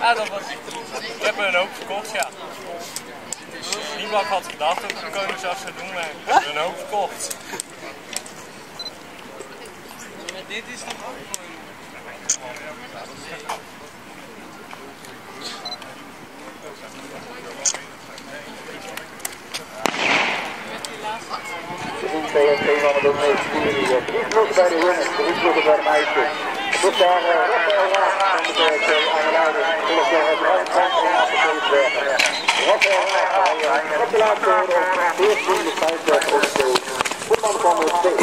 Ja, dat was... Ik heb er een hoop verkocht, ja. Niemand had gedacht dat ik de Koningsas zou doen, maar ik heb er een hoop verkocht. Maar dit is toch ook van de. Drie bij jongens, drie ploegen bij de meisjes. Tot daar Rafael Raaf van de TNT aan de Populator of DSB decided that also would not